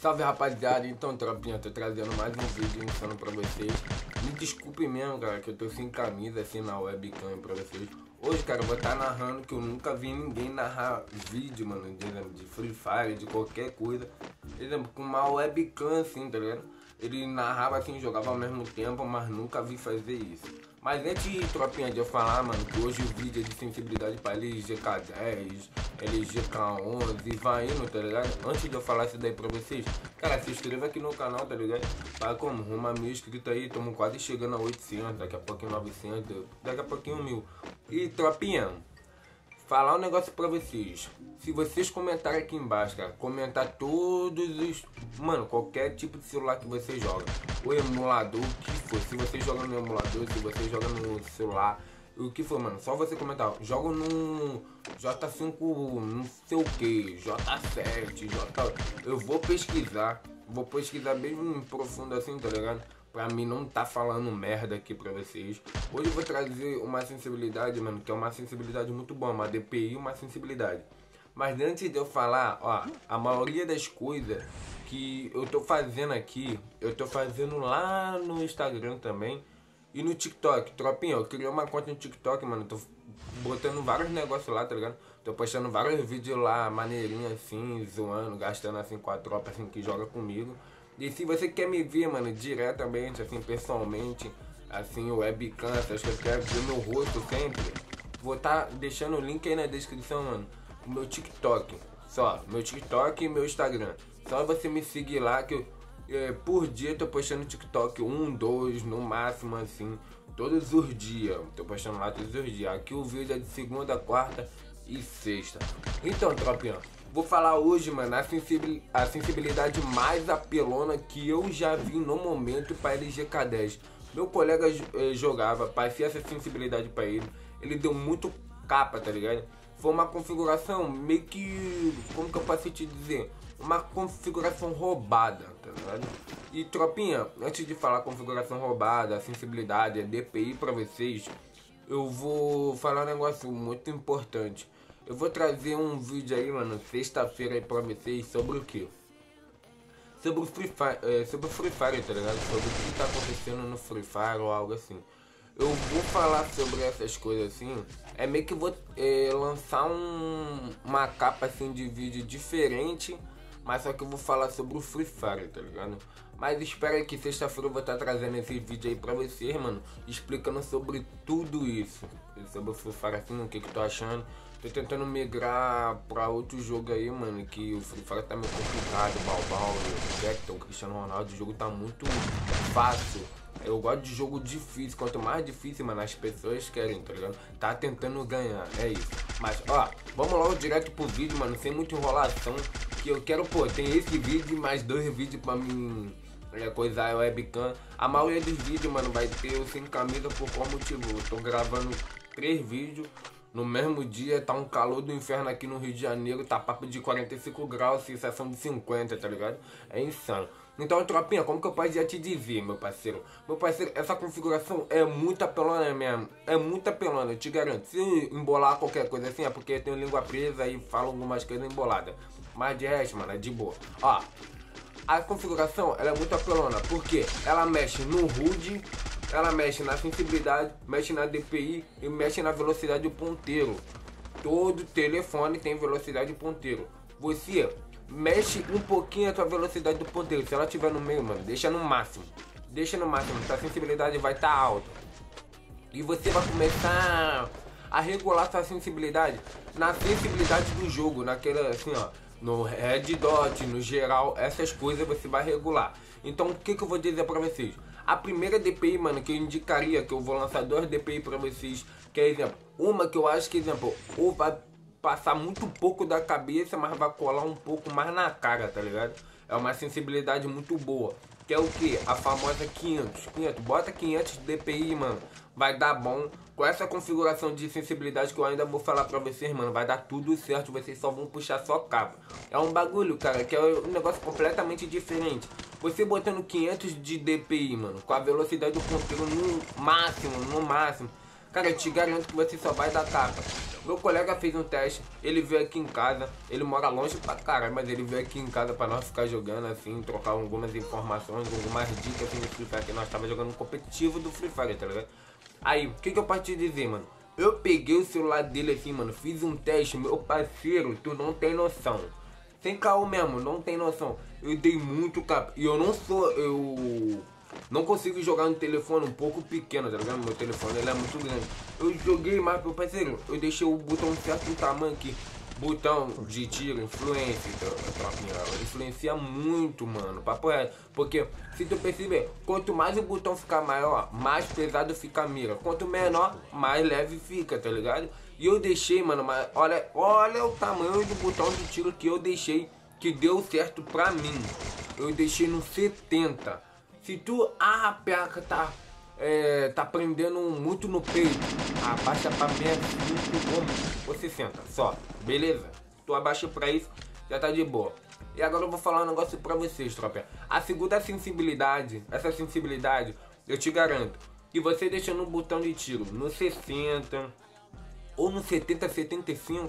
Salve rapaziada, então tropinha, tô trazendo mais um vídeo insano pra vocês. Me desculpe mesmo, cara, que eu tô sem camisa assim na webcam pra vocês. Hoje, cara, eu vou estar tá narrando que eu nunca vi ninguém narrar vídeo, mano, de, de Free Fire, de qualquer coisa. Exemplo, com uma webcam assim, tá ligado? Ele narrava assim, jogava ao mesmo tempo, mas nunca vi fazer isso. Mas antes, tropinha, de eu falar, mano, que hoje o vídeo é de sensibilidade para LG K10, LG K11, vai indo, tá ligado? Antes de eu falar isso daí pra vocês, cara, se inscreva aqui no canal, tá ligado? Para como, rumo mil inscritos aí, estamos quase chegando a 800, daqui a pouquinho 900, daqui a pouquinho mil. E, tropinha, falar um negócio pra vocês. Se vocês comentarem aqui embaixo, cara, comentar todos os. Mano, qualquer tipo de celular que você joga. O emulador, o que for. Se você joga no emulador, se você joga no celular, o que for, mano. Só você comentar. Jogo no J5, não sei o que, J7, J. Eu vou pesquisar. Vou pesquisar bem profundo assim, tá ligado? pra mim não tá falando merda aqui pra vocês. Hoje eu vou trazer uma sensibilidade, mano, que é uma sensibilidade muito boa, uma DPI uma sensibilidade. Mas antes de eu falar, ó, a maioria das coisas que eu tô fazendo aqui, eu tô fazendo lá no Instagram também e no TikTok. Tropinha, eu criei uma conta no TikTok, mano, tô botando vários negócios lá, tá ligado? Tô postando vários vídeos lá, maneirinho assim, zoando, gastando assim com a tropa assim que joga comigo. E se você quer me ver, mano, diretamente, assim, pessoalmente, assim, webcam, essas que quer ver meu rosto sempre, vou tá deixando o link aí na descrição, mano. O meu TikTok. Só, meu TikTok e meu Instagram. Só você me seguir lá que eu, é, por dia tô postando TikTok um, dois, no máximo assim, todos os dias. Tô postando lá todos os dias. Aqui o vídeo é de segunda, quarta e sexta. Então, tropinha, Vou falar hoje, mano, a, sensibil a sensibilidade mais apelona que eu já vi no momento para LGK10. Meu colega eh, jogava, parecia essa sensibilidade para ele. Ele deu muito capa, tá ligado? Foi uma configuração meio que. Como que eu posso te dizer? Uma configuração roubada, tá ligado? E tropinha, antes de falar configuração roubada, sensibilidade, DPI pra vocês, eu vou falar um negócio muito importante. Eu vou trazer um vídeo aí, mano, sexta-feira aí pra vocês sobre o que? Sobre o Free Fire, é, sobre o Free Fire, tá ligado? Sobre o que tá acontecendo no Free Fire ou algo assim. Eu vou falar sobre essas coisas assim. É meio que vou é, lançar um, uma capa assim de vídeo diferente. Mas só que eu vou falar sobre o Free Fire, tá ligado? Mas espera que sexta-feira eu vou estar trazendo esse vídeo aí pra vocês, mano. Explicando sobre tudo isso. Sobre o Free Fire assim, o que que tô achando. Tô tentando migrar pra outro jogo aí, mano, que o Free Fire tá meio complicado, Balbal, o Cristiano Ronaldo, o jogo tá muito fácil. Eu gosto de jogo difícil, quanto mais difícil, mano, as pessoas querem, tá ligado? Tá tentando ganhar, é isso. Mas, ó, vamos logo direto pro vídeo, mano, sem muita enrolação, que eu quero, pô, tem esse vídeo e mais dois vídeos pra mim é, coisar a webcam. A maioria dos vídeos, mano, vai ter eu sem camisa por qual motivo? Eu tô gravando três vídeos no mesmo dia tá um calor do inferno aqui no Rio de Janeiro, tá papo de 45 graus, sensação de 50, tá ligado? É insano. Então, tropinha, como que eu posso já te dizer, meu parceiro? Meu parceiro, essa configuração é muito apelona mesmo. É muito apelona, eu te garanto. Se embolar qualquer coisa assim, é porque eu tenho língua presa e falo algumas coisas emboladas. Mas de resto, mano, é de boa. Ó, a configuração, ela é muito apelona, porque ela mexe no HUD, ela mexe na sensibilidade, mexe na DPI e mexe na velocidade do ponteiro. Todo telefone tem velocidade de ponteiro. Você mexe um pouquinho a sua velocidade do ponteiro. Se ela estiver no meio, mano, deixa no máximo. Deixa no máximo, a sensibilidade vai estar tá alta. E você vai começar a regular sua sensibilidade na sensibilidade do jogo, naquela assim, ó, no red dot, no geral, essas coisas você vai regular. Então, o que, que eu vou dizer para vocês? A primeira DPI, mano, que eu indicaria, que eu vou lançar duas DPI pra vocês, que é exemplo, uma que eu acho que, exemplo, ou vai passar muito pouco da cabeça, mas vai colar um pouco mais na cara, tá ligado? É uma sensibilidade muito boa. Que é o que? A famosa 500. 500. Bota 500 DPI, mano. Vai dar bom. Com essa configuração de sensibilidade que eu ainda vou falar pra vocês, mano. Vai dar tudo certo. Vocês só vão puxar só capa. É um bagulho, cara, que é um negócio completamente diferente. Você botando 500 de DPI, mano, com a velocidade do ponteiro no máximo, no máximo. Cara, eu te garanto que você só vai dar capa. Meu colega fez um teste, ele veio aqui em casa, ele mora longe pra caralho, mas ele veio aqui em casa pra nós ficar jogando assim, trocar algumas informações, algumas dicas assim do Free Fire, que nós tava jogando um competitivo do Free Fire, tá ligado? Aí, o que que eu te dizer, mano? Eu peguei o celular dele assim, mano, fiz um teste, meu parceiro, tu não tem noção. Sem caô mesmo, não tem noção. Eu dei muito capa. E eu não sou, eu não consigo jogar no telefone um pouco pequeno, tá ligado? Meu telefone ele é muito grande. Eu joguei mais, meu parceiro, eu deixei o botão certo tamanho aqui. Botão de tiro, influência, tropinha, influencia muito, mano, papo é, porque se tu perceber, quanto mais o botão ficar maior, mais pesado fica a mira, quanto menor, mais leve fica, tá ligado? E eu deixei, mano, mas olha, olha o tamanho do botão de tiro que eu deixei, que deu certo pra mim, eu deixei no 70, se tu a peca tá é, tá prendendo muito no peito, abaixa pra médio, você senta, só, beleza? Tu abaixa pra isso, já tá de boa. E agora eu vou falar um negócio pra vocês, tropa. A segunda sensibilidade, essa sensibilidade, eu te garanto, que você deixando um botão de tiro no 60 ou no 70, 75,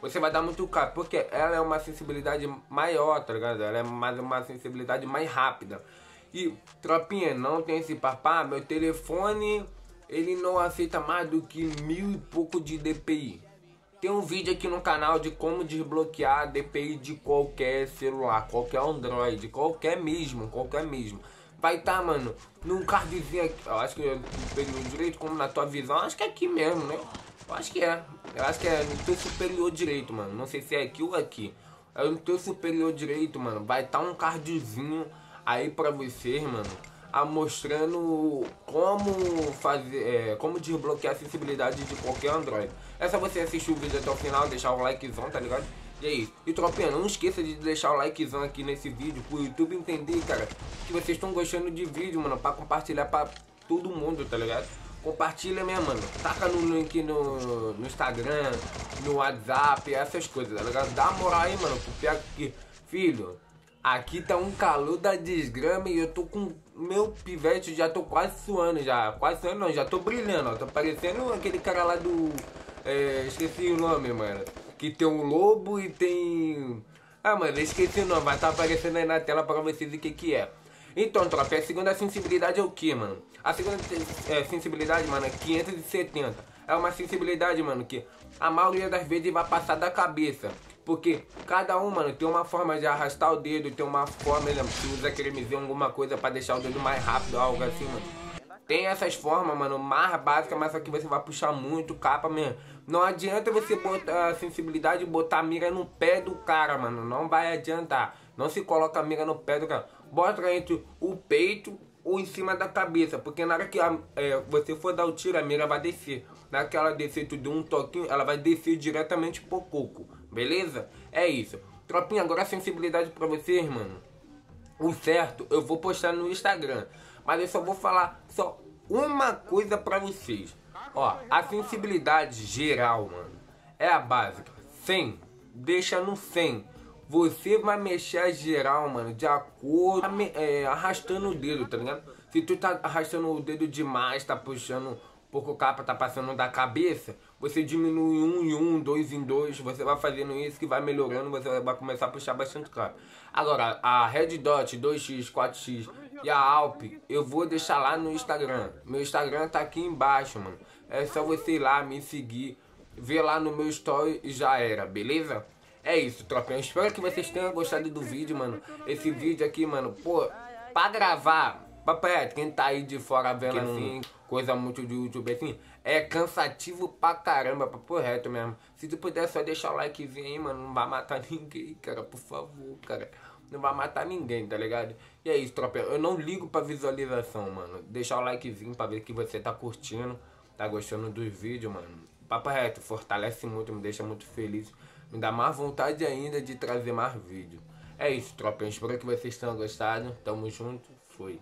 você vai dar muito cap, porque ela é uma sensibilidade maior, tá ligado? Ela é mais uma sensibilidade mais rápida. E, tropinha, não tem esse papá, meu telefone, ele não aceita mais do que mil e pouco de DPI. Tem um vídeo aqui no canal de como desbloquear DPI de qualquer celular, qualquer Android, qualquer mesmo, qualquer mesmo. Vai tá, mano, num cardzinho aqui, eu acho que eu superior direito, como na tua visão, acho que é aqui mesmo, né? Eu acho que é, eu acho que é no teu superior direito, mano, não sei se é aqui ou aqui. É no teu superior direito, mano, vai estar tá um cardzinho aí pra vocês, mano, a mostrando como fazer, é, como desbloquear a acessibilidade de qualquer Android. É só você assistir o vídeo até o final, deixar o likezão, tá ligado? E aí, e tropinha, não esqueça de deixar o likezão aqui nesse vídeo pro YouTube entender, cara, que vocês estão gostando de vídeo, mano, pra compartilhar pra todo mundo, tá ligado? Compartilha mesmo, mano. Taca no link no, no Instagram, no WhatsApp, essas coisas, tá ligado? Dá moral aí, mano, pro que, filho, Aqui tá um calor da desgrama e eu tô com meu pivete, já tô quase suando já. Quase suando não, já tô brilhando, ó. Tô parecendo aquele cara lá do... É, esqueci o nome, mano. Que tem um lobo e tem... Ah, mano, esqueci o nome, vai tá aparecendo aí na tela pra vocês o que que é. Então, tropa, a segunda sensibilidade é o que, mano? A segunda é, sensibilidade, mano, é 570. É uma sensibilidade, mano, que a maioria das vezes vai passar da cabeça. Porque cada um, mano, tem uma forma de arrastar o dedo, tem uma forma, se usa cremezinho, alguma coisa pra deixar o dedo mais rápido, algo assim, mano. Tem essas formas, mano, mais básicas, mas só que você vai puxar muito capa mesmo. Não adianta você botar a sensibilidade e botar a mira no pé do cara, mano. Não vai adiantar. Não se coloca a mira no pé do cara. Bota entre o peito ou em cima da cabeça. Porque na hora que a, é, você for dar o tiro, a mira vai descer. Na hora que ela descer, tu deu um toquinho, ela vai descer diretamente pro coco. Beleza? É isso. Tropinha, agora a sensibilidade pra vocês, mano. O certo eu vou postar no Instagram. Mas eu só vou falar só uma coisa pra vocês. Ó, a sensibilidade geral, mano, é a básica. 100. Deixa no 100. Você vai mexer a geral, mano, de acordo, é, arrastando o dedo, tá ligado? Se tu tá arrastando o dedo demais, tá puxando pouco capa tá passando da cabeça, você diminui um em um, dois em dois, você vai fazendo isso que vai melhorando, você vai começar a puxar bastante capa. Agora, a Red Dot 2x, 4x e a Alp, eu vou deixar lá no Instagram. Meu Instagram tá aqui embaixo, mano. É só você ir lá, me seguir, ver lá no meu story e já era, beleza? É isso, tropinha. Espero que vocês tenham gostado do vídeo, mano. Esse vídeo aqui, mano, pô, pra gravar Papai, quem tá aí de fora vendo assim, coisa muito de YouTube assim, é cansativo pra caramba, papo reto mesmo. Se tu puder só deixar o likezinho aí, mano, não vai matar ninguém, cara, por favor, cara. Não vai matar ninguém, tá ligado? E é isso, tropa. Eu não ligo pra visualização, mano. Deixar o likezinho pra ver que você tá curtindo, tá gostando dos vídeos, mano. Papo reto, fortalece muito, me deixa muito feliz. Me dá mais vontade ainda de trazer mais vídeo. É isso, tropa. Espero que vocês tenham gostado. Tamo junto. Fui.